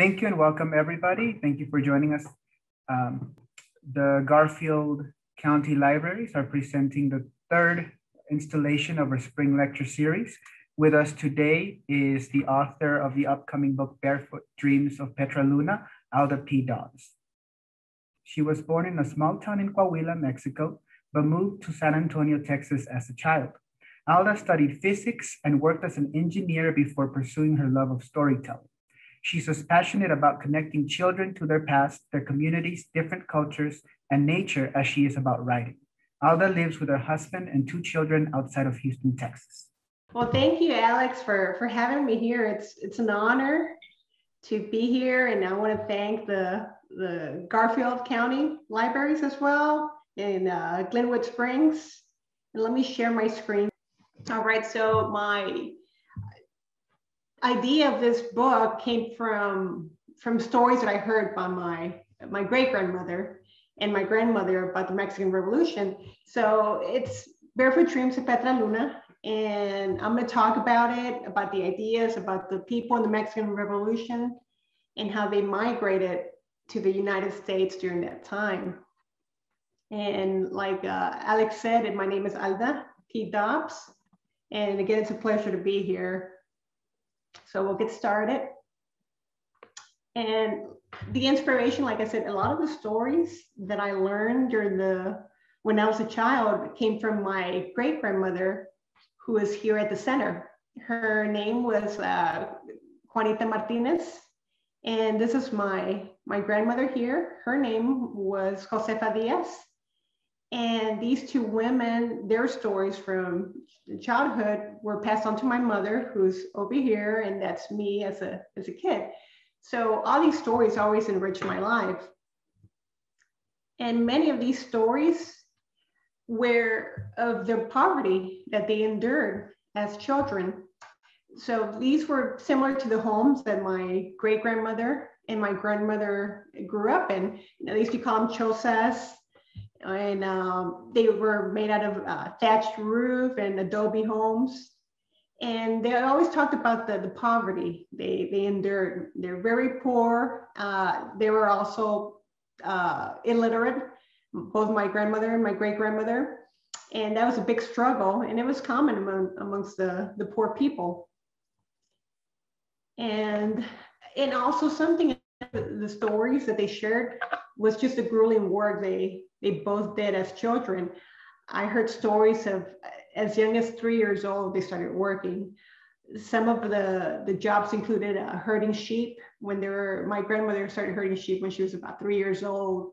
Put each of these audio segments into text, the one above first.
Thank you and welcome everybody. Thank you for joining us. Um, the Garfield County Libraries are presenting the third installation of our spring lecture series. With us today is the author of the upcoming book, Barefoot Dreams of Petra Luna, Alda P. Dobbs. She was born in a small town in Coahuila, Mexico, but moved to San Antonio, Texas as a child. Alda studied physics and worked as an engineer before pursuing her love of storytelling. She's as passionate about connecting children to their past, their communities, different cultures, and nature as she is about writing. Alda lives with her husband and two children outside of Houston, Texas. Well, thank you, Alex, for, for having me here. It's, it's an honor to be here, and I want to thank the, the Garfield County Libraries as well in uh, Glenwood Springs. And let me share my screen. All right, so my idea of this book came from from stories that I heard by my my great grandmother and my grandmother about the Mexican Revolution. So it's Barefoot Dreams of Petra Luna, and I'm going to talk about it, about the ideas, about the people in the Mexican Revolution, and how they migrated to the United States during that time. And like uh, Alex said, and my name is Alda P. Dobbs. And again, it's a pleasure to be here. So we'll get started. And the inspiration, like I said, a lot of the stories that I learned during the when I was a child came from my great grandmother, who is here at the center. Her name was uh, Juanita Martinez, and this is my my grandmother here. Her name was Josefa Diaz, and these two women, their stories from childhood were passed on to my mother, who's over here, and that's me as a, as a kid. So all these stories always enrich my life. And many of these stories were of the poverty that they endured as children. So these were similar to the homes that my great grandmother and my grandmother grew up in. You know, they used to call them chozas and um, they were made out of uh, thatched roof and adobe homes. And they always talked about the, the poverty they, they endured. They're very poor. Uh, they were also uh, illiterate, both my grandmother and my great grandmother. And that was a big struggle, and it was common among, amongst the, the poor people. And, and also something the stories that they shared was just a grueling work they they both did as children. I heard stories of as young as three years old, they started working. Some of the, the jobs included uh, herding sheep when they were, my grandmother started herding sheep when she was about three years old.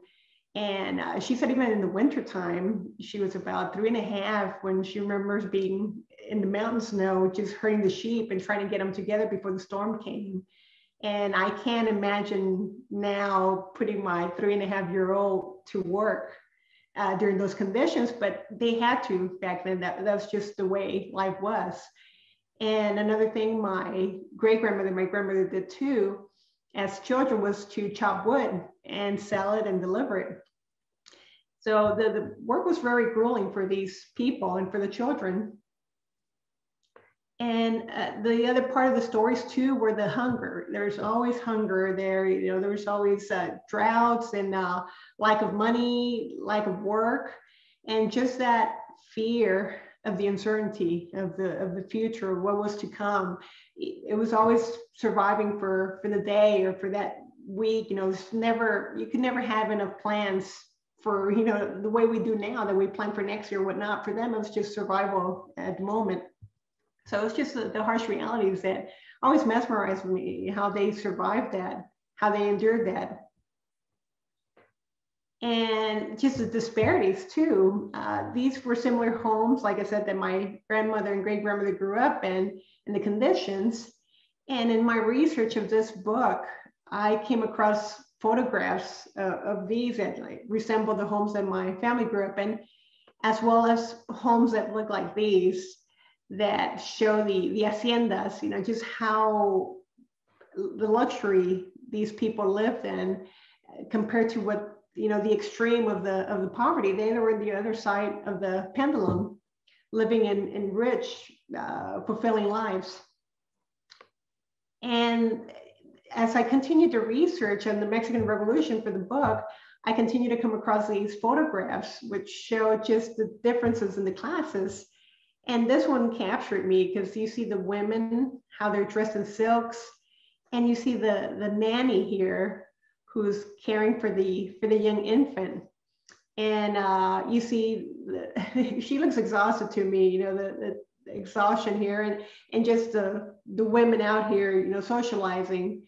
And uh, she said even in the wintertime, she was about three and a half when she remembers being in the mountain snow, just herding the sheep and trying to get them together before the storm came. And I can't imagine now putting my three and a half year old to work uh, during those conditions, but they had to back then. That, that was just the way life was. And another thing my great grandmother, my grandmother did too, as children, was to chop wood and sell it and deliver it. So the, the work was very grueling for these people and for the children. And uh, the other part of the stories too were the hunger. There's always hunger there. You know, there's always uh, droughts and uh, lack of money, lack of work, and just that fear of the uncertainty of the of the future, of what was to come. It was always surviving for for the day or for that week. You know, it's never you could never have enough plans for you know the way we do now that we plan for next year, whatnot. For them, it was just survival at the moment. So it's just the, the harsh realities that always mesmerized me, how they survived that, how they endured that. And just the disparities too. Uh, these were similar homes, like I said, that my grandmother and great grandmother grew up in, and the conditions. And in my research of this book, I came across photographs uh, of these that like, resemble the homes that my family grew up in, as well as homes that look like these that show the, the haciendas, you know, just how the luxury these people lived in compared to what, you know, the extreme of the, of the poverty. They were on the other side of the pendulum, living in, in rich, uh, fulfilling lives. And as I continued to research on the Mexican Revolution for the book, I continue to come across these photographs which show just the differences in the classes. And this one captured me because you see the women, how they're dressed in silks, and you see the, the nanny here who's caring for the for the young infant. And uh, you see, the, she looks exhausted to me, you know, the, the exhaustion here and, and just the, the women out here, you know, socializing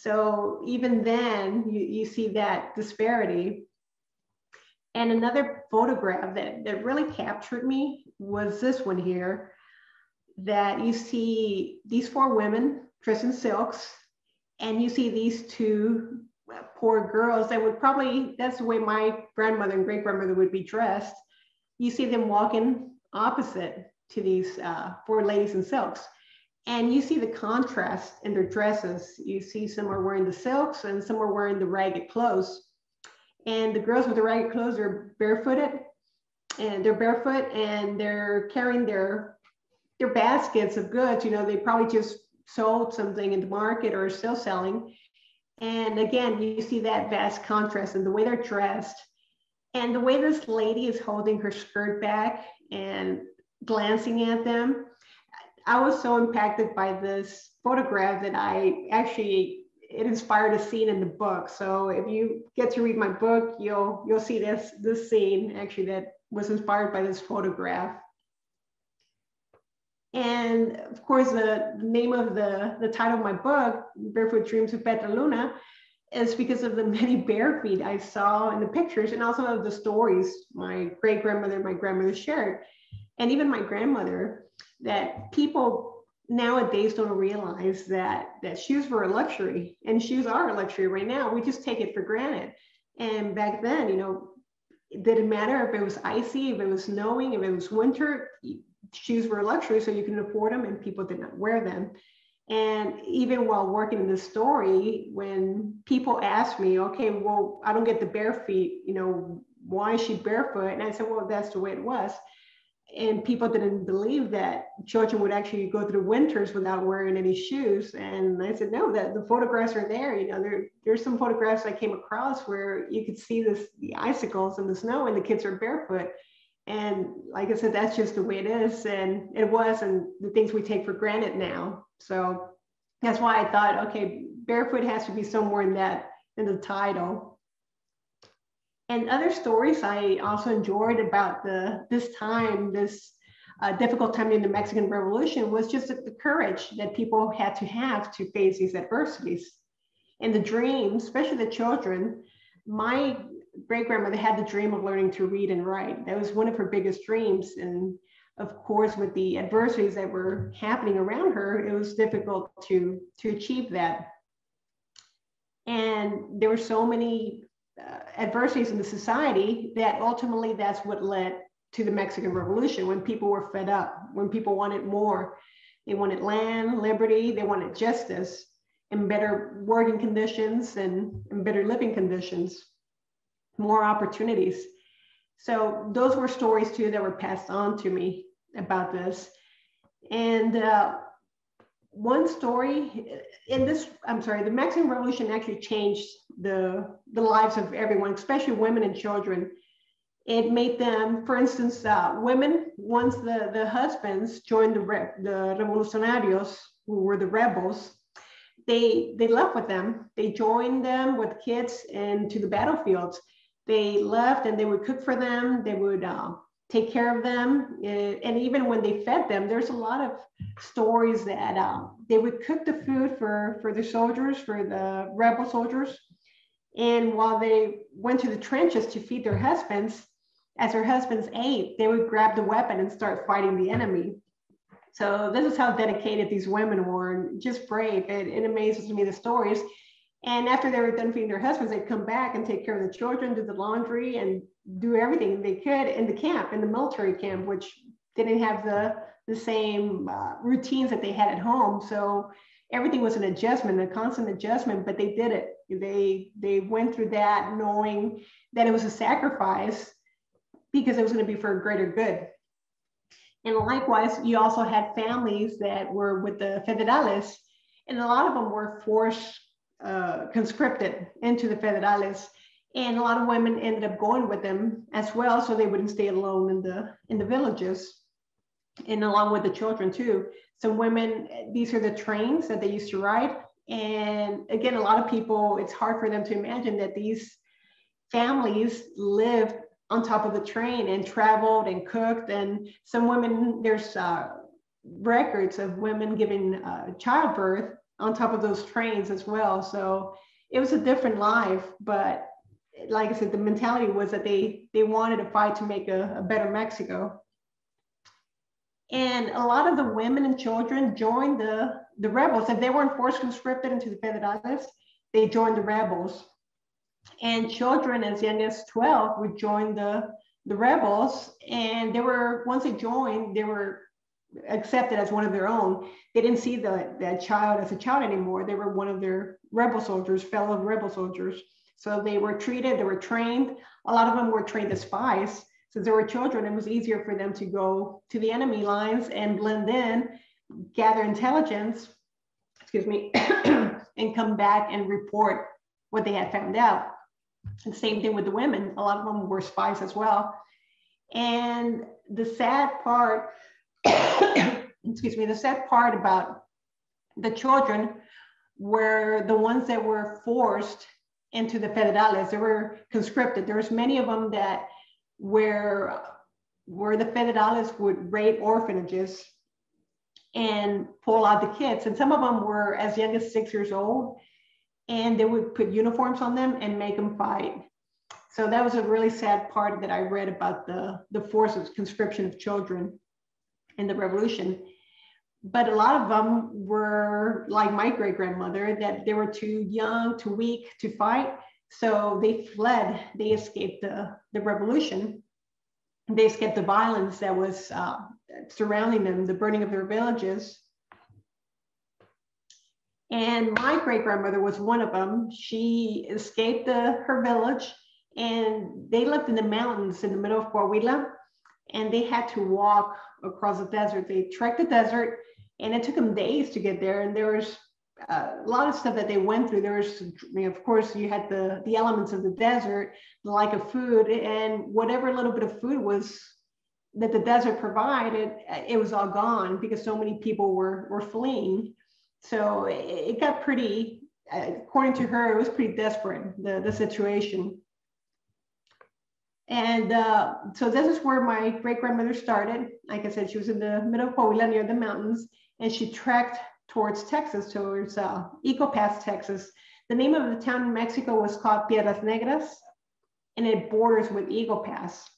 so even then, you, you see that disparity. And another photograph that, that really captured me was this one here that you see these four women dressed in silks, and you see these two poor girls that would probably, that's the way my grandmother and great grandmother would be dressed. You see them walking opposite to these uh, four ladies in silks. And you see the contrast in their dresses. You see some are wearing the silks and some are wearing the ragged clothes. And the girls with the ragged clothes are barefooted and they're barefoot and they're carrying their their baskets of goods. You know, they probably just sold something in the market or still selling. And again, you see that vast contrast in the way they're dressed and the way this lady is holding her skirt back and glancing at them I was so impacted by this photograph that I actually it inspired a scene in the book. So if you get to read my book, you'll you'll see this this scene actually that was inspired by this photograph. And of course, the name of the, the title of my book, Barefoot Dreams of Petra Luna, is because of the many bare feet I saw in the pictures and also of the stories my great grandmother, my grandmother shared. And even my grandmother that people nowadays don't realize that that shoes were a luxury and shoes are a luxury right now. We just take it for granted. And back then you know it didn't matter if it was icy if it was snowing if it was winter shoes were a luxury so you can afford them and people did not wear them. And even while working in the story when people ask me okay well i don't get the bare feet you know why is she barefoot? And i said well that's the way it was and people didn't believe that children would actually go through winters without wearing any shoes. And I said, no, that the photographs are there. You know, there, there's some photographs I came across where you could see this, the icicles and the snow and the kids are barefoot. And like I said, that's just the way it is. And it was, and the things we take for granted now. So that's why I thought, okay, barefoot has to be somewhere in that, in the title. And other stories I also enjoyed about the this time, this uh, difficult time in the Mexican Revolution was just the courage that people had to have to face these adversities. And the dreams, especially the children, my great grandmother had the dream of learning to read and write. That was one of her biggest dreams. And of course, with the adversities that were happening around her, it was difficult to, to achieve that. And there were so many adversities in the society that ultimately that's what led to the Mexican Revolution when people were fed up, when people wanted more. They wanted land, liberty, they wanted justice and better working conditions and, and better living conditions, more opportunities. So those were stories too that were passed on to me about this. And uh, one story in this, I'm sorry, the Mexican Revolution actually changed the, the lives of everyone, especially women and children. It made them, for instance, uh, women, once the, the husbands joined the, re- the revolucionarios, who were the rebels, they, they left with them. They joined them with kids and to the battlefields. They left and they would cook for them. They would uh, take care of them. Eh, and even when they fed them, there's a lot of stories that um, they would cook the food for, for the soldiers, for the rebel soldiers. And while they went to the trenches to feed their husbands, as their husbands ate, they would grab the weapon and start fighting the enemy. So this is how dedicated these women were and just brave. It, it amazes me the stories. And after they were done feeding their husbands, they'd come back and take care of the children, do the laundry, and do everything they could in the camp, in the military camp, which didn't have the the same uh, routines that they had at home. So everything was an adjustment, a constant adjustment. But they did it. They they went through that knowing that it was a sacrifice because it was going to be for a greater good. And likewise, you also had families that were with the federales, and a lot of them were forced uh, conscripted into the federales and a lot of women ended up going with them as well so they wouldn't stay alone in the in the villages. And along with the children too. Some women these are the trains that they used to ride. And again a lot of people it's hard for them to imagine that these families lived on top of the train and traveled and cooked. And some women there's uh, records of women giving uh, childbirth on top of those trains as well. So it was a different life but like I said, the mentality was that they they wanted to fight to make a, a better Mexico. And a lot of the women and children joined the, the rebels. If they weren't forced conscripted into the Federales, they joined the rebels. And children as young as 12 would join the, the rebels. And they were, once they joined, they were accepted as one of their own. They didn't see the, that child as a child anymore. They were one of their rebel soldiers, fellow rebel soldiers. So they were treated, they were trained. A lot of them were trained as spies. Since they were children, it was easier for them to go to the enemy lines and blend in, gather intelligence, excuse me, and come back and report what they had found out. And same thing with the women. A lot of them were spies as well. And the sad part, excuse me, the sad part about the children were the ones that were forced into the federales. They were conscripted. There was many of them that where where the federales would raid orphanages and pull out the kids. And some of them were as young as six years old, and they would put uniforms on them and make them fight. So that was a really sad part that I read about the, the forced conscription of children in the revolution but a lot of them were like my great grandmother that they were too young too weak to fight. So they fled. They escaped the, the revolution. They escaped the violence that was uh, surrounding them the burning of their villages. And my great grandmother was one of them. She escaped the, her village and they lived in the mountains in the middle of Coahuila and they had to walk across the desert. They trekked the desert and it took them days to get there. And there was uh, a lot of stuff that they went through. There was, you know, of course, you had the the elements of the desert, the lack of food, and whatever little bit of food was that the desert provided, it was all gone because so many people were were fleeing. So it, it got pretty, according to her, it was pretty desperate the the situation. And uh, so this is where my great grandmother started. Like I said, she was in the middle of Coahuila near the mountains and she trekked towards Texas, towards uh, Eagle Pass, Texas. The name of the town in Mexico was called Piedras Negras, and it borders with Eagle Pass.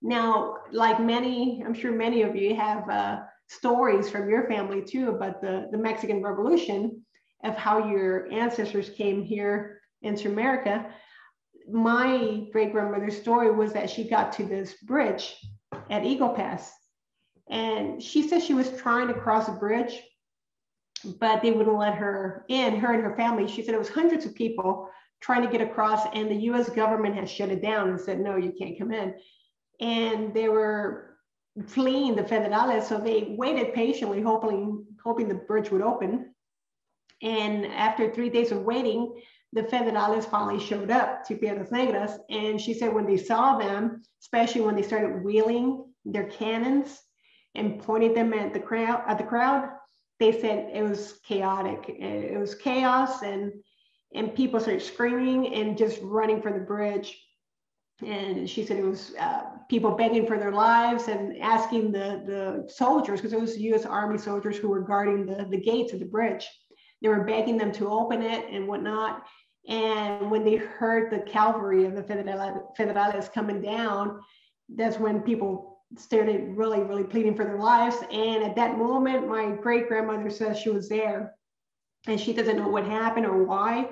Now, like many, I'm sure many of you have uh, stories from your family too about the, the Mexican Revolution of how your ancestors came here into America. My great grandmother's story was that she got to this bridge at Eagle Pass and she said she was trying to cross a bridge, but they wouldn't let her in, her and her family. She said it was hundreds of people trying to get across, and the US government has shut it down and said, no, you can't come in. And they were fleeing the federales, so they waited patiently, hoping, hoping the bridge would open. And after three days of waiting, the federales finally showed up to Piedras Negras. And she said when they saw them, especially when they started wheeling their cannons and pointed them at the crowd at the crowd they said it was chaotic it was chaos and and people started screaming and just running for the bridge and she said it was uh, people begging for their lives and asking the the soldiers because it was U.S. Army soldiers who were guarding the the gates of the bridge. They were begging them to open it and whatnot. And when they heard the cavalry of the Federales coming down, that's when people started really, really pleading for their lives. And at that moment, my great grandmother says she was there and she doesn't know what happened or why,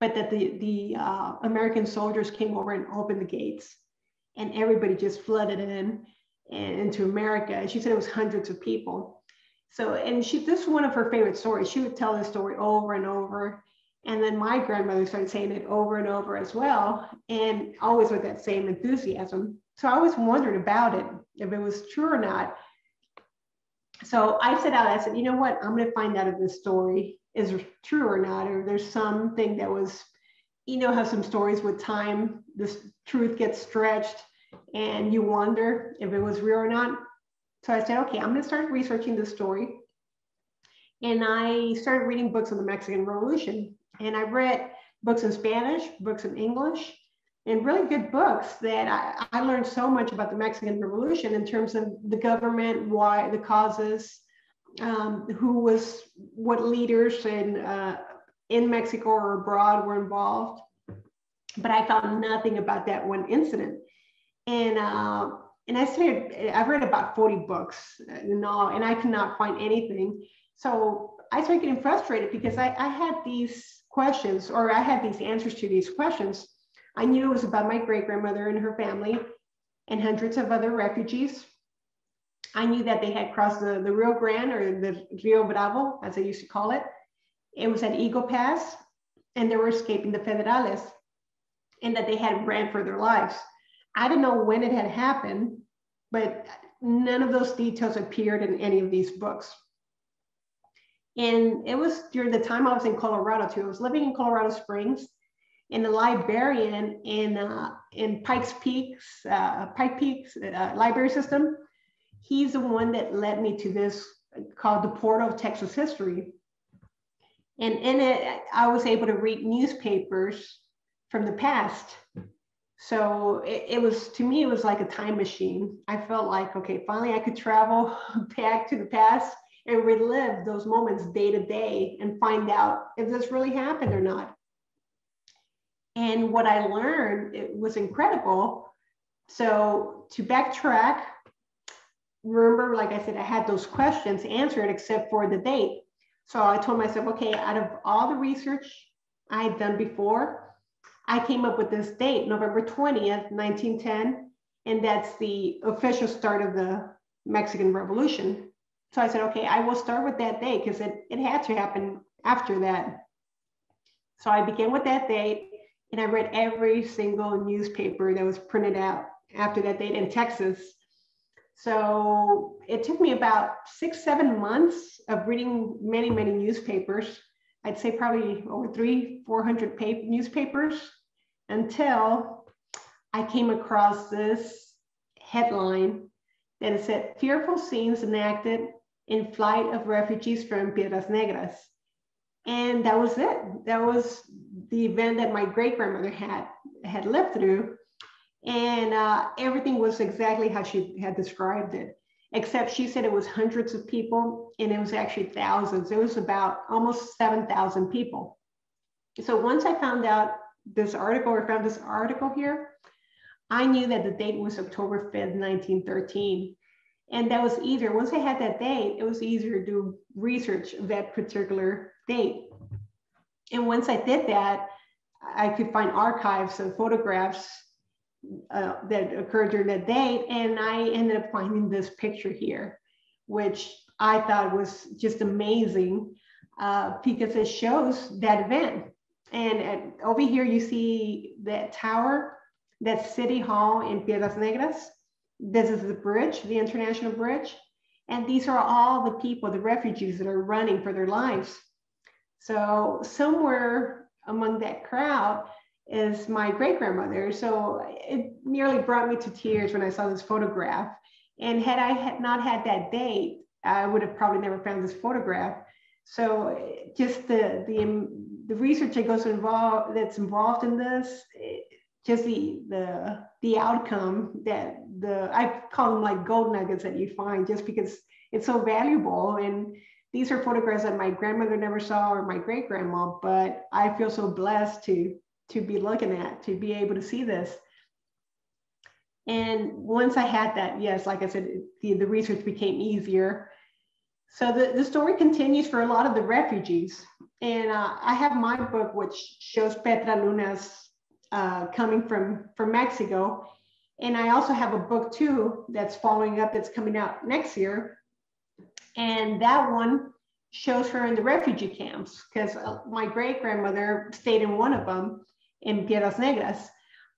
but that the, the uh, American soldiers came over and opened the gates and everybody just flooded in and into America. And she said it was hundreds of people. So, and she, this is one of her favorite stories. She would tell this story over and over. And then my grandmother started saying it over and over as well, and always with that same enthusiasm. So I always wondered about it, if it was true or not. so I set out, I said, you know what, I'm going to find out if this story is true or not, or there's something that was, you know, have some stories with time, this truth gets stretched and you wonder if it was real or not. So I said, okay, I'm going to start researching this story. And I started reading books on the Mexican Revolution. And I read books in Spanish, books in English, and really good books that I, I learned so much about the Mexican Revolution in terms of the government, why the causes, um, who was, what leaders in, uh, in Mexico or abroad were involved. But I found nothing about that one incident. And, uh, and I started, I've read about 40 books and all, and I could not find anything. So I started getting frustrated because I, I had these questions or I had these answers to these questions. I knew it was about my great grandmother and her family and hundreds of other refugees. I knew that they had crossed the, the Rio Grande or the Rio Bravo, as they used to call it. It was at Eagle Pass, and they were escaping the Federales, and that they had ran for their lives. I don't know when it had happened, but none of those details appeared in any of these books. And it was during the time I was in Colorado too. I was living in Colorado Springs, and the librarian in uh, in Pikes Peaks, uh, Pike Peaks uh, library system. He's the one that led me to this called the Portal of Texas History. And in it, I was able to read newspapers from the past. So it, it was to me, it was like a time machine. I felt like, okay, finally I could travel back to the past and relive those moments day to day and find out if this really happened or not. And what I learned, it was incredible. So to backtrack, remember, like I said, I had those questions answered except for the date. So I told myself, okay, out of all the research I had done before, I came up with this date, November 20th, 1910, and that's the official start of the Mexican Revolution. So I said, okay, I will start with that date because it, it had to happen after that. So I began with that date and I read every single newspaper that was printed out after that date in Texas. So it took me about six, seven months of reading many, many newspapers. I'd say probably over three, 400 paper newspapers until I came across this headline that said fearful scenes enacted in flight of refugees from Piedras Negras. And that was it. That was the event that my great grandmother had had lived through. And uh, everything was exactly how she had described it, except she said it was hundreds of people and it was actually thousands. It was about almost 7,000 people. So once I found out this article or found this article here, I knew that the date was October 5th, 1913. And that was easier. Once I had that date, it was easier to do research of that particular date. And once I did that, I could find archives of photographs uh, that occurred during that date. And I ended up finding this picture here, which I thought was just amazing uh, because it shows that event. And at, over here, you see that tower, that City Hall in Piedras Negras. This is the bridge, the international bridge. And these are all the people, the refugees that are running for their lives. So somewhere among that crowd is my great grandmother. So it nearly brought me to tears when I saw this photograph. And had I had not had that date, I would have probably never found this photograph. So just the the um, the research that goes involved that's involved in this, just the the the outcome that the I call them like gold nuggets that you find just because it's so valuable and these are photographs that my grandmother never saw or my great grandma but I feel so blessed to to be looking at to be able to see this and once I had that yes like I said the, the research became easier so the, the story continues for a lot of the refugees and uh, I have my book which shows Petra Luna's uh, coming from from Mexico. And I also have a book too that's following up that's coming out next year. And that one shows her in the refugee camps because uh, my great grandmother stayed in one of them in Piedras Negras.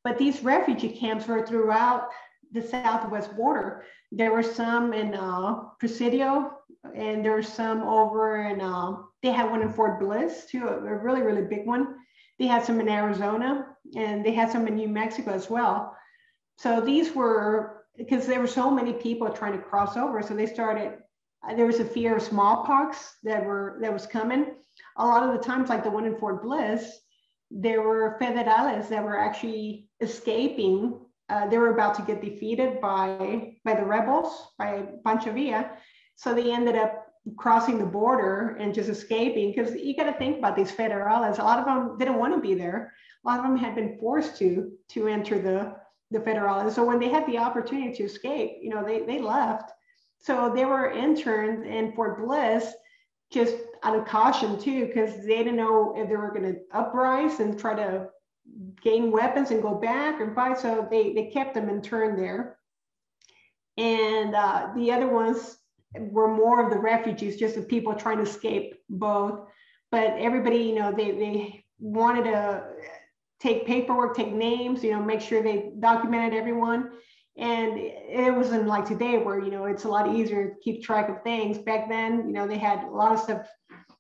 But these refugee camps were throughout the southwest border. There were some in uh, Presidio and there were some over in, uh, they had one in Fort Bliss too, a really, really big one. They had some in Arizona and they had some in New Mexico as well. So these were, because there were so many people trying to cross over. So they started, there was a fear of smallpox that were, that was coming. A lot of the times, like the one in Fort Bliss, there were federales that were actually escaping. Uh, they were about to get defeated by, by the rebels, by Pancho Villa. So they ended up crossing the border and just escaping because you got to think about these federales. A lot of them didn't want to be there. A lot of them had been forced to to enter the the federales. So when they had the opportunity to escape, you know, they they left. So they were interned in Fort Bliss just out of caution too, because they didn't know if they were going to uprise and try to gain weapons and go back and fight. So they they kept them interned there. And uh, the other ones were more of the refugees, just the people trying to escape both. But everybody, you know, they, they wanted to take paperwork, take names, you know, make sure they documented everyone. And it wasn't like today where, you know, it's a lot easier to keep track of things. Back then, you know, they had a lot of stuff.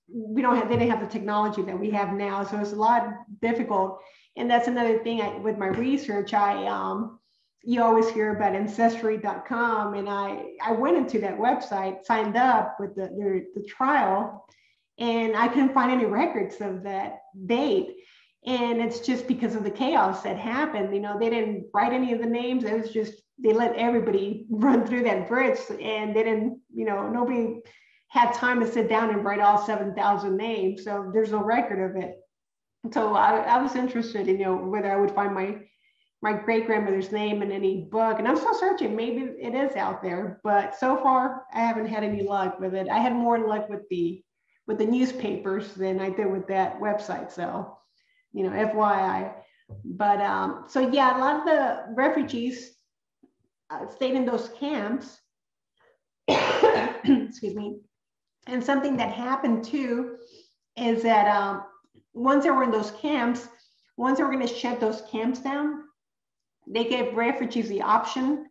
We don't have, they didn't have the technology that we have now. So it's a lot difficult. And that's another thing I, with my research, I, um, you always hear about ancestry.com and i i went into that website signed up with the, the, the trial and i couldn't find any records of that date and it's just because of the chaos that happened you know they didn't write any of the names it was just they let everybody run through that bridge and they didn't you know nobody had time to sit down and write all 7000 names so there's no record of it so I, I was interested in you know whether i would find my my great grandmother's name in any book. And I'm still searching. Maybe it is out there, but so far I haven't had any luck with it. I had more luck with the with the newspapers than I did with that website. So, you know, FYI. But um, so yeah, a lot of the refugees uh, stayed in those camps. Excuse me. And something that happened too is that um, once they were in those camps, once they were going to shut those camps down, they gave refugees the option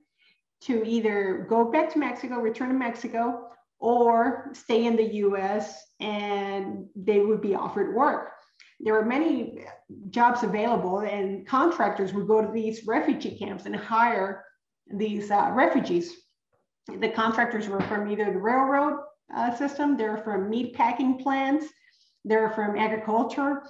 to either go back to Mexico, return to Mexico, or stay in the US and they would be offered work. There were many jobs available, and contractors would go to these refugee camps and hire these uh, refugees. The contractors were from either the railroad uh, system, they're from meat packing plants, they're from agriculture,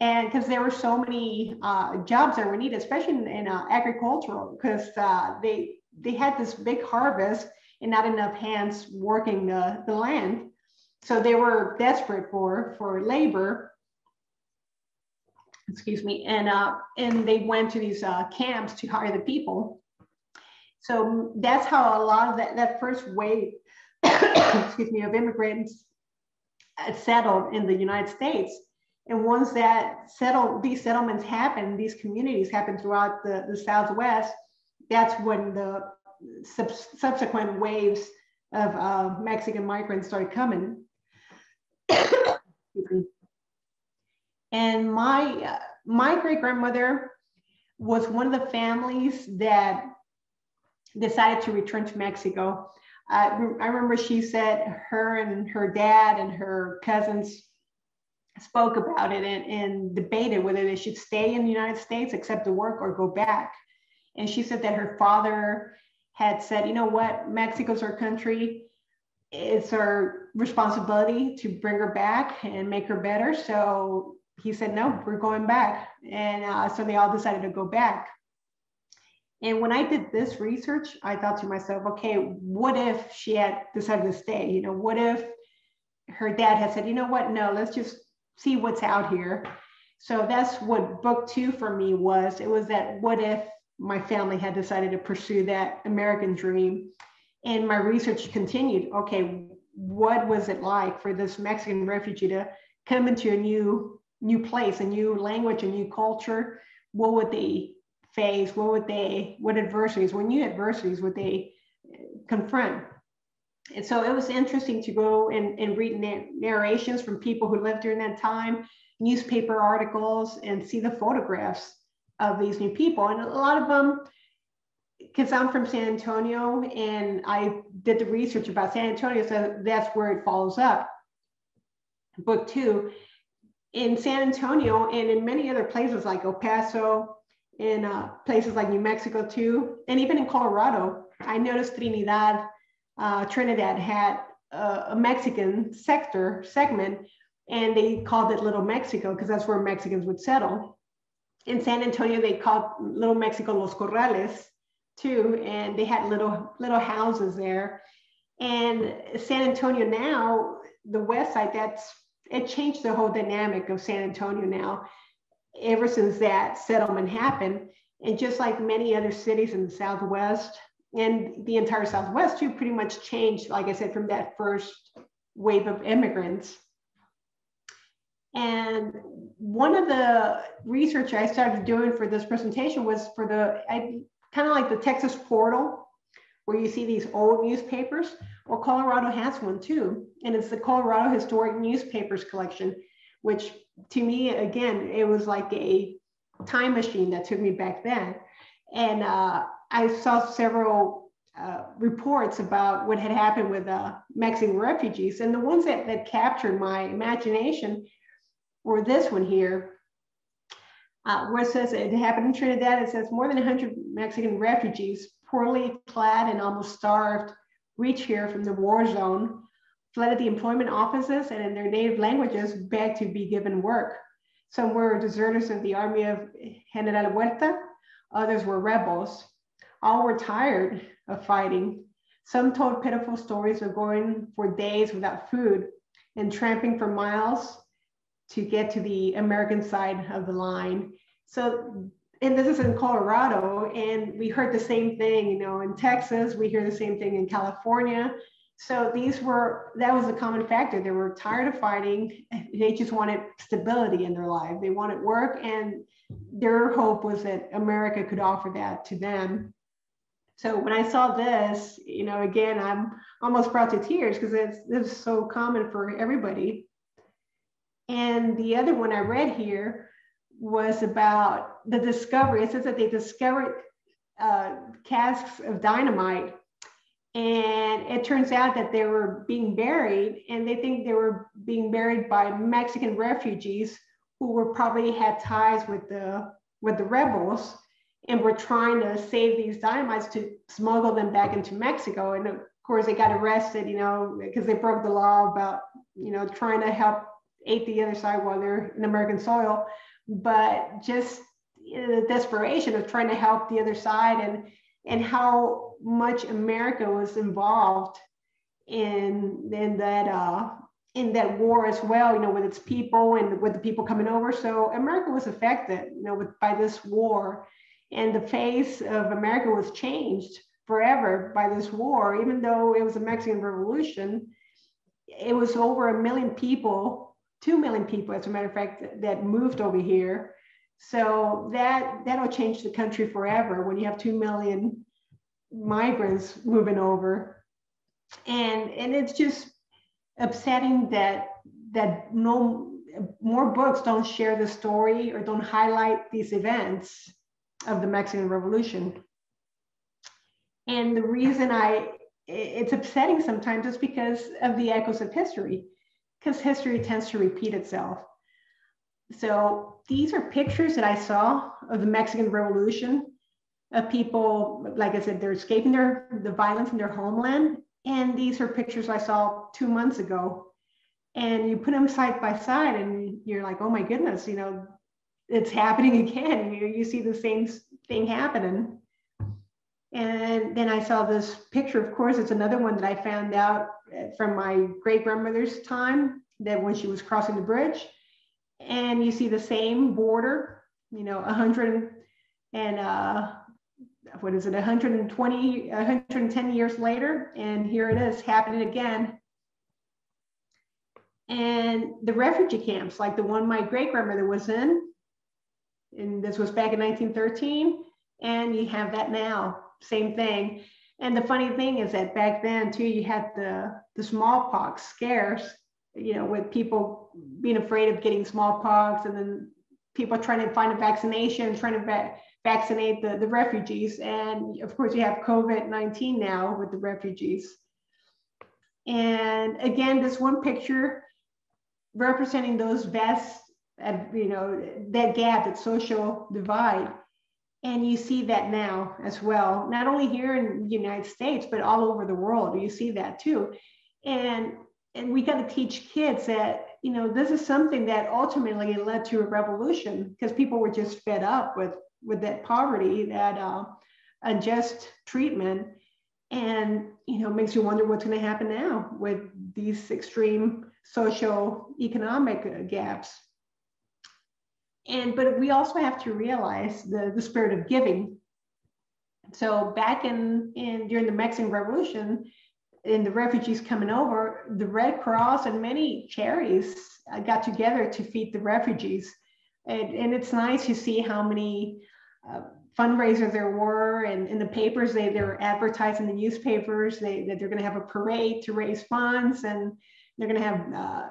and because there were so many uh, jobs that were needed, especially in, in uh, agricultural, because uh, they they had this big harvest and not enough hands working the, the land, so they were desperate for for labor. Excuse me, and uh, and they went to these uh, camps to hire the people. So that's how a lot of that that first wave, excuse me, of immigrants uh, settled in the United States and once that settled, these settlements happen, these communities happen throughout the, the Southwest, that's when the sub- subsequent waves of uh, Mexican migrants started coming. and my, uh, my great grandmother was one of the families that decided to return to Mexico. Uh, I remember she said her and her dad and her cousins spoke about it and, and debated whether they should stay in the United States, accept the work, or go back. And she said that her father had said, you know what, Mexico's our country. It's our responsibility to bring her back and make her better. So he said, no, we're going back. And uh, so they all decided to go back. And when I did this research, I thought to myself, okay, what if she had decided to stay? You know, what if her dad had said, you know what, no, let's just see what's out here. So that's what book two for me was. It was that what if my family had decided to pursue that American dream? And my research continued. Okay, what was it like for this Mexican refugee to come into a new new place, a new language, a new culture? What would they face? What would they, what adversities, what new adversities would they uh, confront? and so it was interesting to go and, and read narrations from people who lived during that time, newspaper articles, and see the photographs of these new people. And a lot of them because I'm from San Antonio and I did the research about San Antonio, so that's where it follows up. Book two, in San Antonio and in many other places like El Paso, in uh, places like New Mexico too, and even in Colorado, I noticed Trinidad, uh, Trinidad had a, a Mexican sector segment, and they called it Little Mexico because that's where Mexicans would settle. In San Antonio, they called Little Mexico Los Corrales too, and they had little little houses there. And San Antonio now, the west side, that's it changed the whole dynamic of San Antonio now, ever since that settlement happened. And just like many other cities in the Southwest and the entire Southwest too, pretty much changed, like I said, from that first wave of immigrants. And one of the research I started doing for this presentation was for the, I kind of like the Texas portal, where you see these old newspapers. Well, Colorado has one too, and it's the Colorado Historic Newspapers Collection, which to me, again, it was like a time machine that took me back then. And uh, I saw several uh, reports about what had happened with uh, Mexican refugees. And the ones that, that captured my imagination were this one here, uh, where it says it happened in Trinidad. It says more than 100 Mexican refugees, poorly clad and almost starved, reached here from the war zone, at the employment offices, and in their native languages begged to be given work. Some were deserters of the army of General Huerta, others were rebels. All were tired of fighting. Some told pitiful stories of going for days without food and tramping for miles to get to the American side of the line. So and this is in Colorado, and we heard the same thing, you know, in Texas, we hear the same thing in California. So these were, that was a common factor. They were tired of fighting. They just wanted stability in their life. They wanted work, and their hope was that America could offer that to them. So when I saw this, you know, again, I'm almost brought to tears because it's this so common for everybody. And the other one I read here was about the discovery. It says that they discovered uh, casks of dynamite, and it turns out that they were being buried, and they think they were being buried by Mexican refugees who were probably had ties with the with the rebels, and were trying to save these dynamites to smuggle them back into Mexico. And of course, they got arrested, you know, because they broke the law about you know trying to help aid the other side while they're in American soil but just the desperation of trying to help the other side and and how much America was involved in in that uh, in that war as well. You know, with its people and with the people coming over. So America was affected, you know, with by this war, and the face of America was changed forever by this war. Even though it was a Mexican Revolution, it was over a million people 2 million people, as a matter of fact, that moved over here. So that that'll change the country forever when you have 2 million migrants moving over. And and it's just upsetting that that no more books don't share the story or don't highlight these events of the Mexican Revolution. And the reason I it's upsetting sometimes is because of the echoes of history because history tends to repeat itself. So these are pictures that I saw of the Mexican Revolution of people, like I said, they're escaping their the violence in their homeland. And these are pictures I saw two months ago. And you put them side by side and you're like, oh my goodness, you know, it's happening again. You, you see the same thing happening. And then I saw this picture, of course, it's another one that I found out from my great grandmother's time that when she was crossing the bridge. And you see the same border, you know, 100 and uh, what is it, 120, 110 years later. And here it is happening again. And the refugee camps, like the one my great grandmother was in, and this was back in 1913, and you have that now, same thing. And the funny thing is that back then too, you had the the smallpox scares, you know, with people being afraid of getting smallpox, and then people trying to find a vaccination, trying to va- vaccinate the, the refugees. And of course, you have COVID 19 now with the refugees. And again, this one picture representing those vast, you know, that gap, that social divide. And you see that now as well, not only here in the United States, but all over the world. You see that too. And and we got to teach kids that you know this is something that ultimately led to a revolution because people were just fed up with with that poverty, that uh, unjust treatment, and you know makes you wonder what's going to happen now with these extreme social economic gaps and but we also have to realize the, the spirit of giving. So back in, in during the mexican revolution in the refugees coming over the red cross and many charities uh, got together to feed the refugees. And, and it's nice to see how many uh, fundraisers there were and in the papers they, they were advertising the newspapers they, that they're going to have a parade to raise funds and they're going to have uh,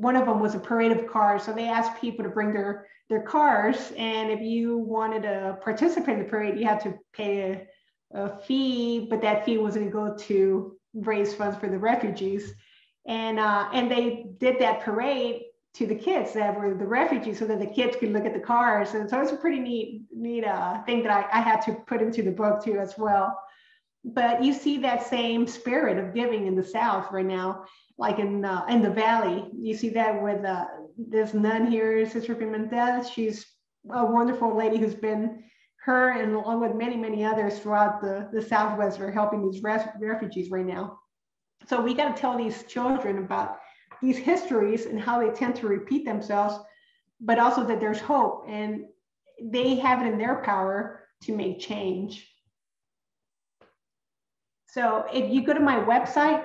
one of them was a parade of cars so they asked people to bring their their cars and if you wanted to participate in the parade you had to pay a, a fee but that fee was going to go to raise funds for the refugees and uh, and they did that parade to the kids that were the refugees so that the kids could look at the cars. And so it's a pretty neat, neat uh, thing that I, I had to put into the book too as well. But you see that same spirit of giving in the South right now, like in uh, in the Valley. You see that with uh, this nun here, Sister Pimentel. She's a wonderful lady who's been her and along with many, many others throughout the, the Southwest are helping these res- refugees right now. So we got to tell these children about these histories and how they tend to repeat themselves, but also that there's hope and they have it in their power to make change. So if you go to my website,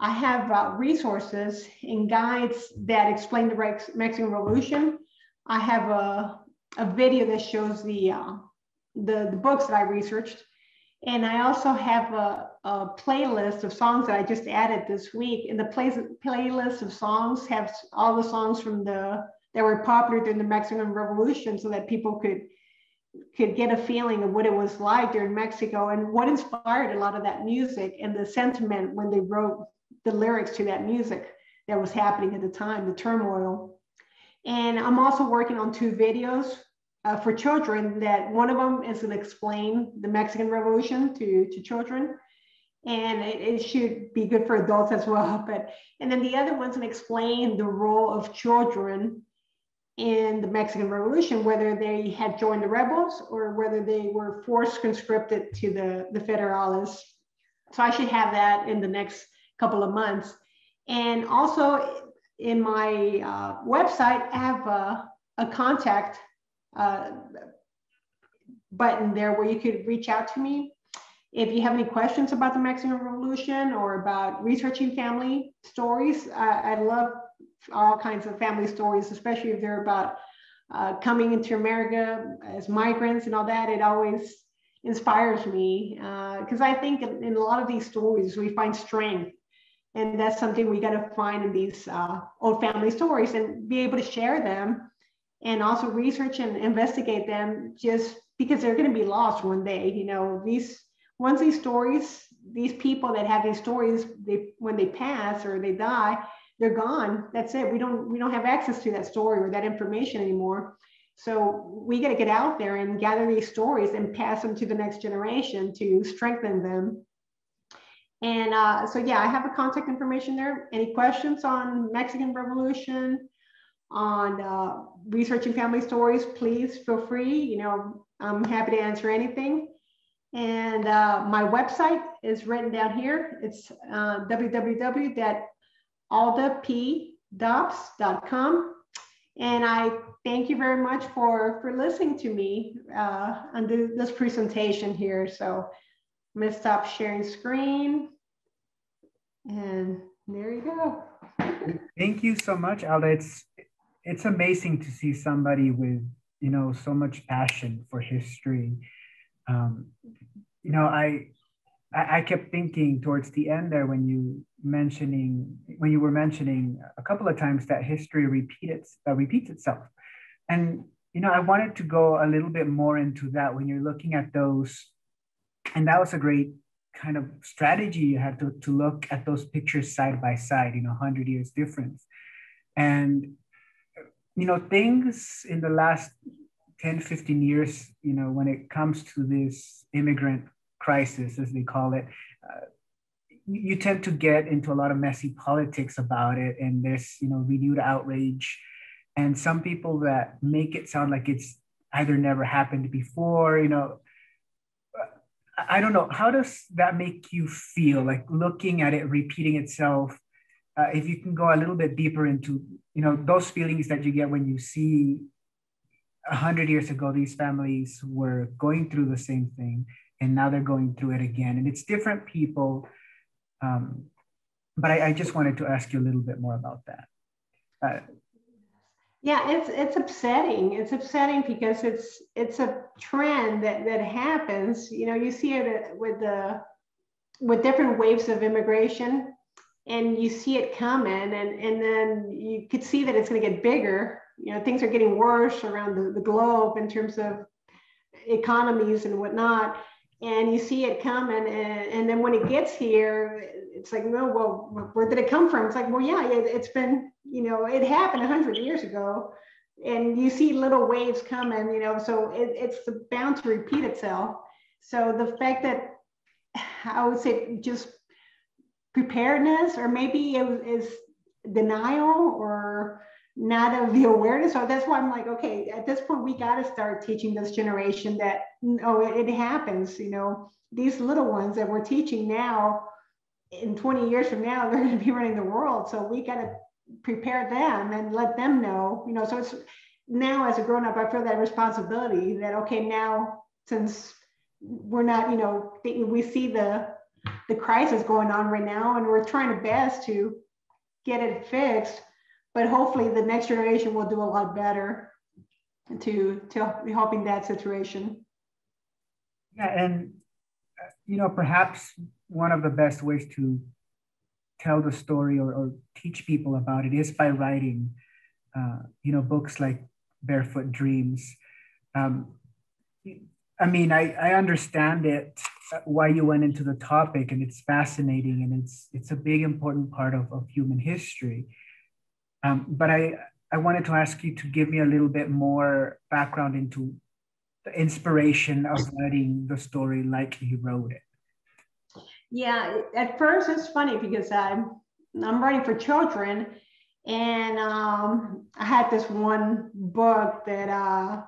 I have uh, resources and guides that explain the Mexican Revolution. I have a, a video that shows the, uh, the, the books that I researched. And I also have a, a, playlist of songs that I just added this week. And the play, playlist of songs have all the songs from the that were popular during the Mexican Revolution, so that people could could get a feeling of what it was like during Mexico and what inspired a lot of that music and the sentiment when they wrote the lyrics to that music that was happening at the time, the turmoil. And I'm also working on two videos uh, for children that one of them is to explain the Mexican Revolution to, to children. And it, it, should be good for adults as well. But and then the other one's to explain the role of children in the Mexican Revolution, whether they had joined the rebels or whether they were forced conscripted to the, the Federales. So I should have that in the next couple of months. And also in my uh, website, I have a, a contact uh, button there where you could reach out to me. If you have any questions about the Mexican Revolution or about researching family stories, I, I love all kinds of family stories, especially if they're about uh, coming into America as migrants and all that. It always inspires me because uh, I think in, in, a lot of these stories we find strength, and that's something we got to find in these uh, old family stories and be able to share them and also research and investigate them just because they're going to be lost one day you know these once these stories these people that have these stories they when they pass or they die they're gone. That's it. We don't we don't have access to that story or that information anymore. So we got to get out there and gather these stories and pass them to the next generation to strengthen them and uh, so yeah i have a contact information there any questions on mexican revolution on uh, researching family stories, please feel free. You know, I'm happy to answer anything. And uh, my website is written down here. It's uh, www.aldapdobbs.com. And I thank you very much for, for listening to me uh, on this presentation here. So I'm gonna stop sharing screen. And there you go. Thank you so much, Alda. It's it's amazing to see somebody with you know so much passion for history um, you know I, I kept thinking towards the end there when you mentioning when you were mentioning a couple of times that history repeats uh, repeats itself and you know, I wanted to go a little bit more into that when you're looking at those, and that was a great kind of strategy you had to, to look at those pictures side by side, you know, 100 years difference. And, you know, things in the last 10, 15 years, you know, when it comes to this immigrant crisis, as they call it, uh, you tend to get into a lot of messy politics about it. And there's, you know, renewed outrage. And some people that make it sound like it's either never happened before, you know, I don't know. How does that make you feel? Like looking at it repeating itself. Uh, if you can go a little bit deeper into, you know, those feelings that you get when you see a hundred years ago, these families were going through the same thing, and now they're going through it again, and it's different people. Um, but I, I, just wanted to ask you a little bit more about that. Uh, yeah, it's it's upsetting. It's upsetting because it's it's a trend that that happens. You know, you see it uh, with the with different waves of immigration, and you see it coming, and and then you could see that it's going to get bigger. You know, things are getting worse around the, the globe in terms of economies and whatnot and you see it coming and, and then when it gets here it's like no well where did it come from it's like well yeah it, it's been you know it happened 100 years ago and you see little waves coming you know so it, it's bound to repeat itself so the fact that i would say just preparedness or maybe it is denial or not of the awareness. So that's why I'm like, okay, at this point, we got to start teaching this generation that, oh, it, it happens. You know, these little ones that we're teaching now, in 20 years from now, they're going to be running the world. So we got to prepare them and let them know, you know. So it's now as a grown up, I feel that responsibility that, okay, now since we're not, you know, we see the, the crisis going on right now and we're trying our best to get it fixed but hopefully the next generation will do a lot better to to helping that situation. Yeah, and uh, you know perhaps one of the best ways to tell the story or, or teach people about it is by writing, uh, you know, books like Barefoot Dreams. Um, I mean, I, I understand it why you went into the topic, and it's fascinating, and it's it's a big important part of, of human history. Um, but I, I wanted to ask you to give me a little bit more background into the inspiration of writing the story like you wrote it. Yeah, at first it's funny because I'm I'm writing for children, and um, I had this one book that uh,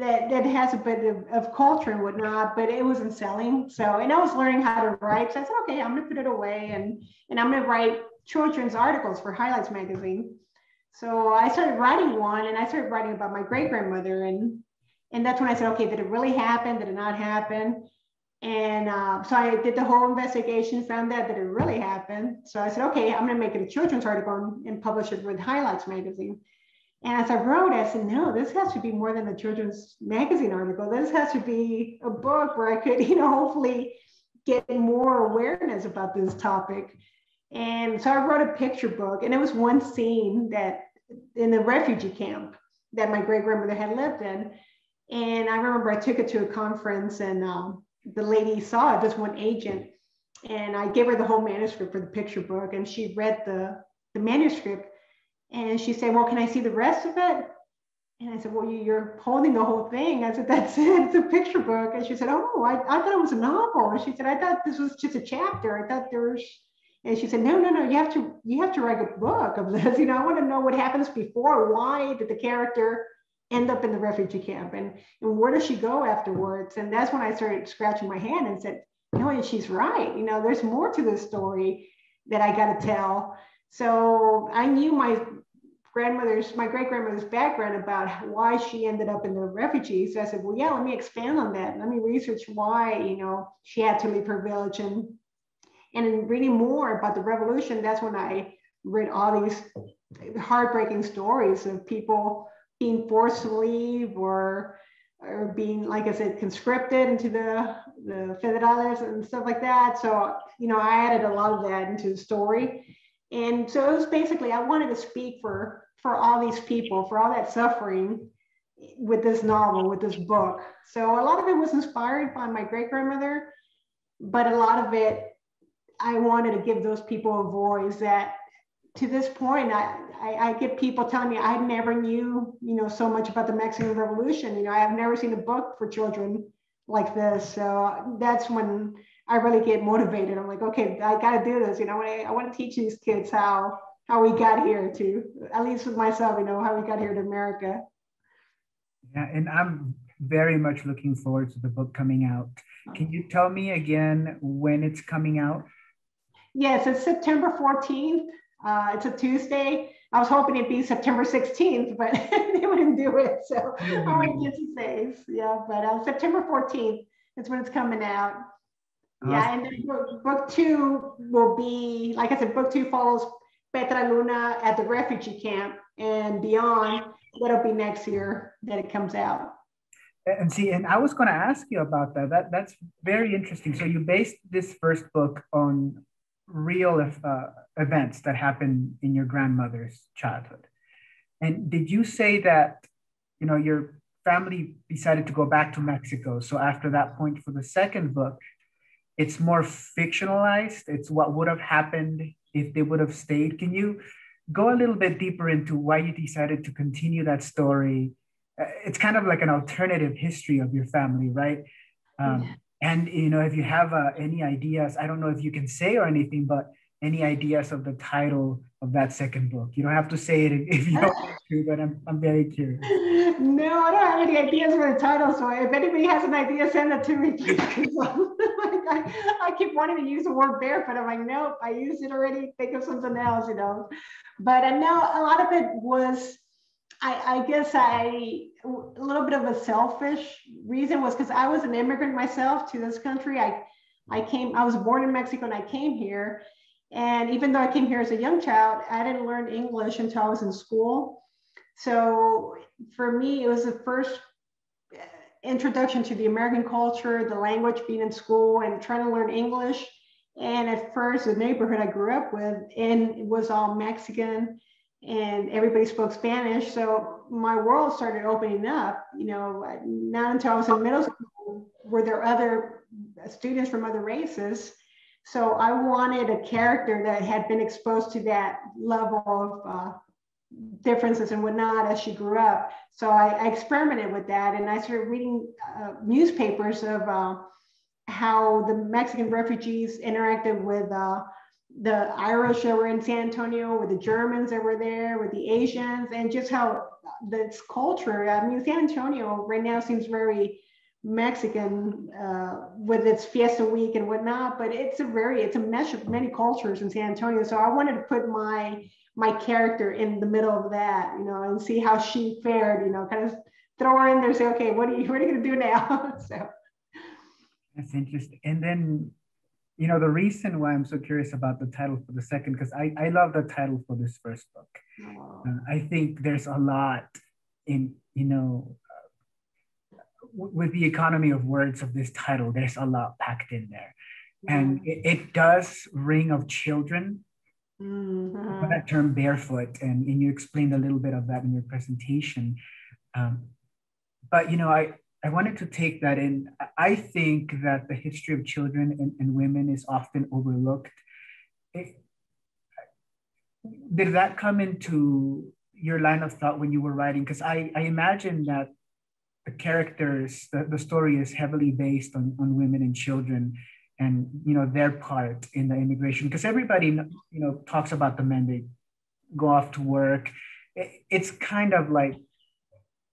that that has a bit of, of culture and whatnot, but it wasn't selling. So, and I was learning how to write. So I said, okay, I'm gonna put it away, and and I'm gonna write children's articles for Highlights magazine. So I started writing one and I started writing about my great grandmother. And, and that's when I said, okay, did it really happen? Did it not happen? And uh, so I did the whole investigation, found that that it really happened. So I said, okay, I'm going to make it a children's article and publish it with Highlights magazine. And as I wrote, I said, no, this has to be more than a children's magazine article. This has to be a book where I could, you know, hopefully get more awareness about this topic. And so I wrote a picture book, and it was one scene that in the refugee camp that my great grandmother had lived in. And I remember I took it to a conference, and um, the lady saw this one agent, and I gave her the whole manuscript for the picture book, and she read the, the manuscript, and she said, "Well, can I see the rest of it?" And I said, Well, you're holding the whole thing. I said, That's it. It's a picture book. And she said, Oh, I, I thought it was a novel. And she said, I thought this was just a chapter. I thought there was and she said, no, no, no, you have to, you have to write a book of this. You know, I want to know what happens before. Why did the character end up in the refugee camp? And, and where does she go afterwards? And that's when I started scratching my hand and said, no, she's right. You know, there's more to this story that I got to tell. So I knew my grandmother's, my great grandmother's background about why she ended up in the refugees. So I said, well, yeah, let me expand on that. Let me research why, you know, she had to leave her village and and in reading more about the revolution, that's when I read all these heartbreaking stories of people being forced to leave or or being, like I said, conscripted into the, the federales and stuff like that. So, you know, I added a lot of that into the story. And so it was basically, I wanted to speak for, for all these people, for all that suffering with this novel, with this book. So a lot of it was inspired by my great grandmother, but a lot of it, I wanted to give those people a voice that to this point, I, I, I, get people telling me I never knew, you know, so much about the Mexican Revolution. You know, I have never seen a book for children like this. So that's when I really get motivated. I'm like, okay, I got to do this. You know, I, I want to teach these kids how how we got here to, at least with myself, you know, how we got here to America. Yeah, and I'm very much looking forward to the book coming out. Can you tell me again when it's coming out? Yes, it's September 14th. Uh, it's a Tuesday. I was hoping it'd be September 16th, but they wouldn't do it. So I went get to saves. Yeah, but uh, September 14th is when it's coming out. Yeah, and then book, book, two will be, like I said, book two follows Petra Luna at the refugee camp and beyond. That'll be next year that it comes out. And see, and I was going to ask you about that. That that's very interesting. So you based this first book on real uh, events that happened in your grandmother's childhood. And did you say that, you know, your family decided to go back to Mexico? So after that point for the second book, it's more fictionalized. It's what would have happened if they would have stayed. Can you go a little bit deeper into why you decided to continue that story? Uh, it's kind of like an alternative history of your family, right? Um, and you know, if you have uh, any ideas, I don't know if you can say or anything, but any ideas of the title of that second book? You don't have to say it if you don't want to, but I'm, I'm very curious. No, I don't have any ideas for the title. So if anybody has an idea, send it to me. I, I keep wanting to use the word barefoot. I'm like, nope, I used it already. Think of something else, you know. But I know a lot of it was I, I, guess I a little bit of a selfish reason was because I was an immigrant myself to this country. I I came, I was born in Mexico and I came here. And even though I came here as a young child, I didn't learn English until I was in school. So for me, it was the first uh, introduction to the American culture, the language being in school and trying to learn English. And at first, the neighborhood I grew up with, and it was all Mexican and everybody spoke Spanish. So my world started opening up. You know, not until I was in middle school were there other students from other races. So I wanted a character that had been exposed to that level of uh, differences and whatnot as she grew up. So I, I experimented with that and I started reading uh, newspapers of uh, how the Mexican refugees interacted with uh, the Irish that were in San Antonio, with the Germans that were there, with the Asians, and just how this culture. I mean, San Antonio right now seems very Mexican uh, with its Fiesta Week and whatnot, but it's a very it's a mesh of many cultures in San Antonio. So I wanted to put my my character in the middle of that, you know, and see how she fared. You know, kind of throw her in there, say, okay, what are you what are you gonna do now? so that's interesting. And then you know the reason why i'm so curious about the title for the second because I, I love the title for this first book uh, i think there's a lot in you know with the economy of words of this title there's a lot packed in there and it, it, does ring of children mm-hmm. that term barefoot and, and you explained a little bit of that in your presentation um, but you know i I wanted to take that in. I think that the history of children and, and women is often overlooked. It, did that come into your line of thought when you were writing? Because I, I imagine that the characters, the, the story is heavily based on, on women and children and you know their part in the immigration because everybody you know talks about the men they go off to work it's kind of like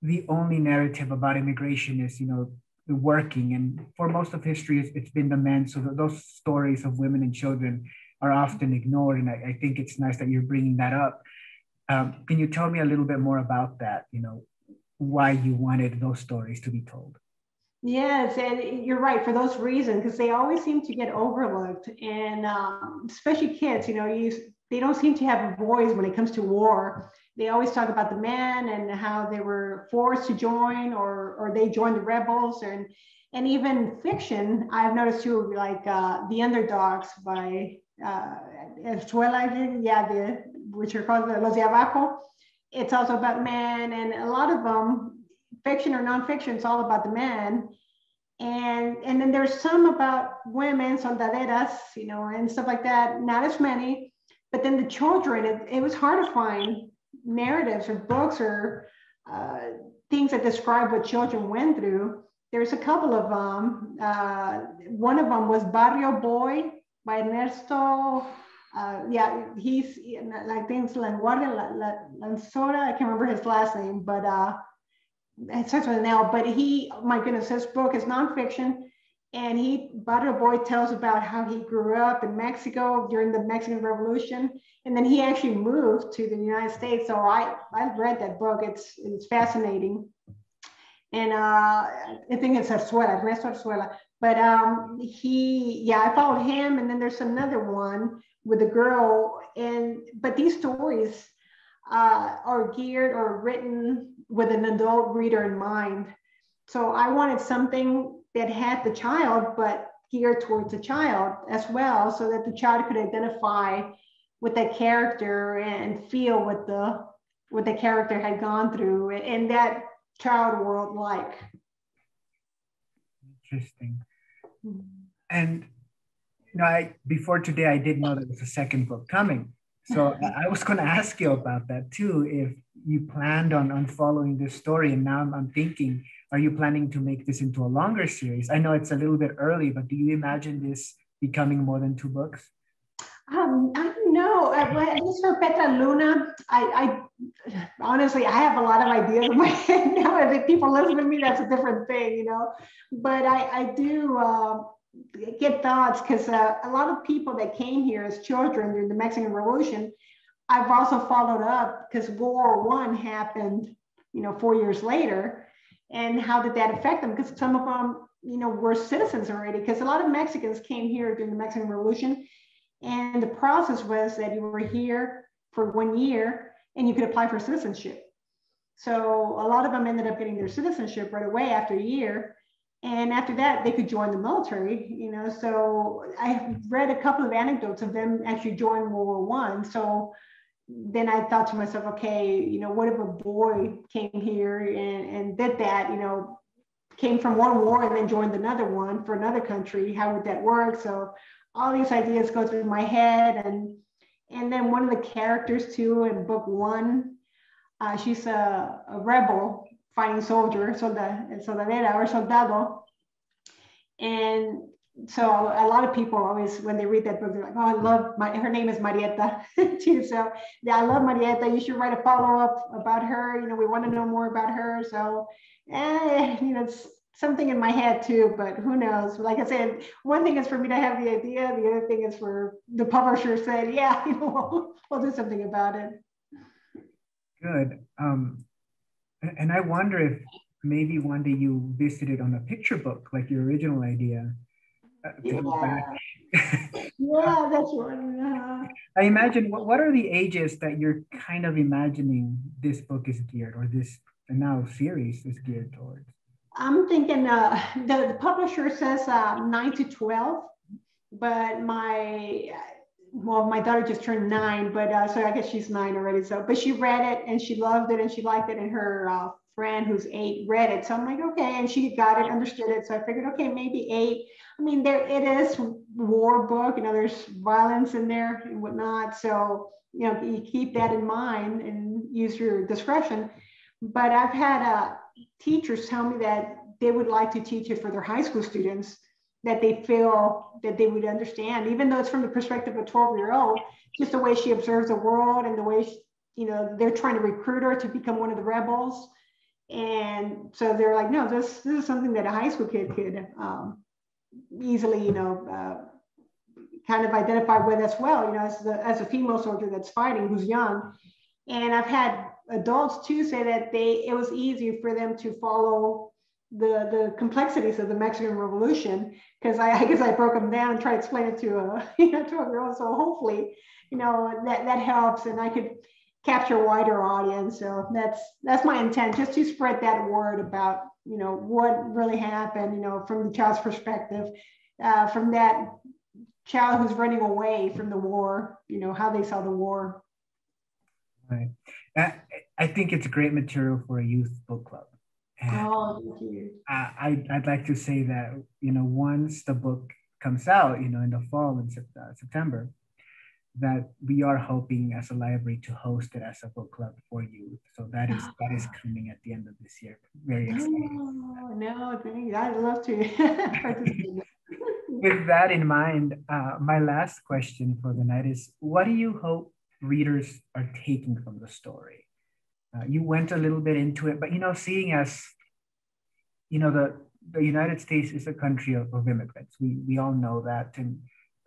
the only narrative about immigration is, you know, the working. And for most of history, it's, been the men. So those stories of women and children are often ignored. And I, I think it's nice that you're bringing that up. Um, can you tell me a little bit more about that? You know, why you wanted those stories to be told? Yes, and you're right for those reasons because they always seem to get overlooked, and um, especially kids. You know, you they don't seem to have a voice when it comes to war they always talk about the men and how they were forced to join or or they joined the rebels and and even fiction I've noticed too like uh, the underdogs by uh, Azuela, yeah, the which are called the Los de Abajo. It's also about men and a lot of them fiction or nonfiction, it's all about the men. And, and then there's some about women, soldaderas, you know, and stuff like that. Not as many, but then the children, it, it was hard to find narratives or books or uh, things that describe what children went through. There's a couple of them. Uh, one of them was Barrio Boy by Ernesto. Uh, yeah, he's think it's Languardia Lanzora. I can't remember his last name, but uh, it starts with L. But he, my goodness, his book is nonfiction, and he Barrio Boy tells about how he grew up in Mexico during the Mexican Revolution, and then he actually moved to the United States. So I I read that book. It's it's fascinating, and uh, I think it's Arzuela, Ernesto Arzuela. But um, he, yeah, I followed him, and then there's another one with a girl, and but these stories uh, are geared or written with an adult reader in mind. So I wanted something that had the child, but geared towards the child as well, so that the child could identify with that character and feel what the what the character had gone through in that child world like. Interesting. And you know, I before today I didn't know there was a second book coming. So I was going to ask you about that too. If you planned on on following this story, and now I'm, I'm thinking, are you planning to make this into a longer series? I know it's a little bit early, but do you imagine this becoming more than two books? Um, I don't know. At least for Petra Luna, I, I honestly I have a lot of ideas in my head now. If people listen to me, that's a different thing, you know. But I, I do. Uh, get thoughts because uh, a lot of people that came here as children during the Mexican Revolution, I've also followed up because World War One happened, you know, four years later, and how did that affect them? Because some of them, you know, were citizens already. Because a lot of Mexicans came here during the Mexican Revolution, and the process was that you were here for one year and you could apply for citizenship. So a lot of them ended up getting their citizenship right away after a year and after that they could join the military you know so i read a couple of anecdotes of them actually joining world war one. So then i thought to myself okay you know what if a boy came here and, and did that you know came from one war and then joined another one for another country? How would that work? So all these ideas go through my head. And and then one of the characters too in book one uh, she's a, a rebel fighting soldier, solda, soldadera or soldado. And so a lot of people always, when they read that book, they're like, oh, I love my, her name is Marietta too. So yeah, I love Marietta. You should write a follow-up about her. You know, we want to know more about her. So, eh, you know, it's something in my head too, but who knows? Like I said, one thing is for me to have the idea. The other thing is for the publisher said, yeah, you know, we'll, we'll do something about it. Good. Um, and I wonder if maybe one day you visited on a picture book, like your original idea. Uh, yeah. yeah, that's one. I imagine what, what are the ages that you're kind of imagining this book is geared or this now series is geared towards? I'm thinking uh, the, the publisher says uh, 9 to 12, but my well, my daughter just turned nine, but uh, so I guess she's nine already. So, but she read it and she loved it and she liked it, and her uh, friend who's eight read it. So I'm like, okay, and she got it, understood it. So I figured, okay, maybe eight. I mean, there it is war book. You know, there's violence in there and whatnot. So you know, you keep that in mind and use your discretion. But I've had uh, teachers tell me that they would like to teach it for their high school students that they feel that they would understand, even though it's from the perspective of a 12 year old, just the way she observes the world and the way, she, you know, they're trying to recruit her to become one of the rebels. And so they're like, no, this, this is something that a high school kid could um, easily, you know, uh, kind of identify with as well, you know, as, the, as a female soldier that's fighting who's young. And I've had adults too say that they it was easy for them to follow the the complexities of the Mexican Revolution because I, I, guess I broke them down and tried to explain it to a you know to a girl. So hopefully, you know that that helps, and I could capture a wider audience. So that's that's my intent, just to spread that word about you know what really happened, you know, from the child's perspective, uh, from that child who's running away from the war, you know, how they saw the war. Right. I think it's great material for a youth book club. And Oh, thank you. I, I'd like to say that, you know, once the book comes out, you know, in the fall in uh, September, that we are hoping as a library to host it as a book club for you. So that is that is coming at the end of this year. Very exciting. Oh, no, thank you. I'd love to. participate. With that in mind, uh, my last question for the night is: What do you hope readers are taking from the story? Uh, you went a little bit into it, but you know, seeing as you know the the United States is a country of, of immigrants. We we all know that, and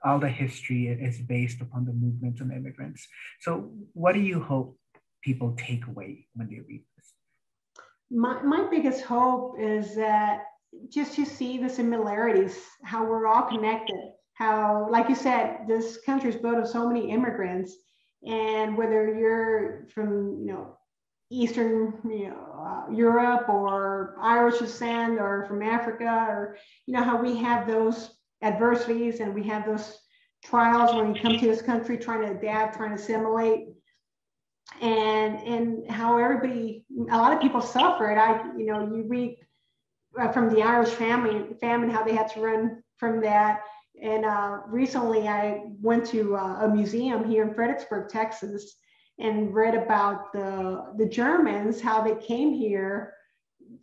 all the history is based upon the movements of immigrants. So, what do you hope people take away when they read this? My, my biggest hope is that just to see the similarities, how we're all connected, how, like you said, this country is built of so many immigrants, and whether you're from, you know, Eastern you know, uh, Europe or Irish descent or from Africa, or, you know, how we have those adversities and we have those trials when you come to this country trying to adapt, trying to assimilate. And and how everybody, a lot of people suffered. I, you know, you read uh, from the Irish family famine how they had to run from that. And uh, recently, I went to uh, a museum here in Fredericksburg, Texas, and read about the the Germans, how they came here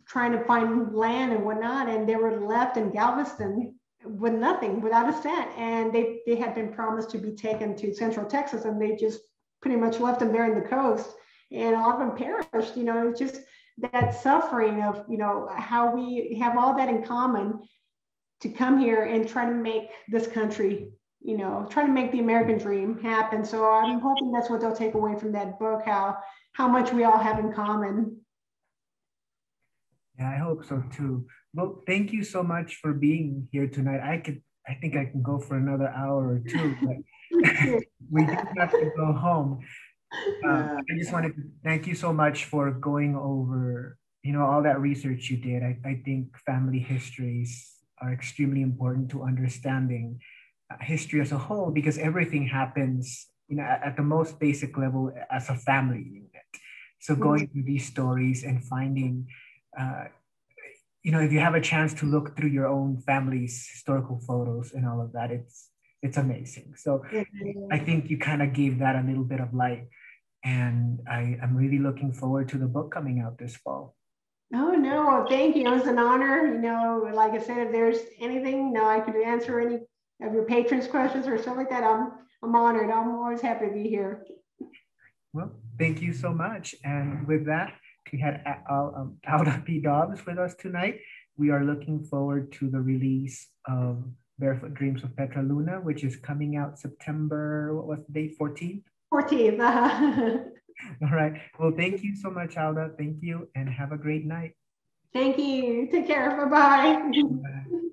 trying to find land and whatnot, and they were left in Galveston with nothing, without a cent. And they, they had been promised to be taken to Central Texas and they just pretty much left them there in the coast. And a lot of them perished, you know, it's just that suffering of, you know, how we have all that in common to come here and try to make this country, you know, trying to make the American dream happen. So I'm hoping that's what they'll take away from that book, how how much we all have in common. Yeah, I hope so too. Well, thank you so much for being here tonight. I could, I think I can go for another hour or two, but we do have to go home. Um, I just wanted to thank you so much for going over, you know, all that research you did. I, I think family histories are extremely important to understanding history as a whole because everything happens, you know, at, the most basic level as a family unit. So going mm-hmm. through these stories and finding uh, you know, if you have a chance to look through your own family's historical photos and all of that, it's it's amazing. So mm-hmm. I think you kind of gave that a little bit of light. And I, I'm really looking forward to the book coming out this fall. Oh no, thank you. It was an honor. You know, like I said, if there's anything, you know, I could answer any of your patrons' questions or something like that. I'm I'm honored. I'm always happy to be here. Well, thank you so much. And with that, we had um, Alda P. Dobbs with us tonight. We are looking forward to the release of Barefoot Dreams of Petra Luna, which is coming out September, what was the date, 14th? 14th. All right. Well, thank you so much, Alda. Thank you, and have a great night. Thank you. Take care. Bye-bye.